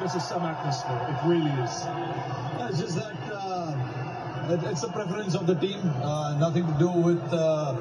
this is some atmosphere. It really is. It's just that uh, it, it's the preference of the team, uh, nothing to do with. Uh,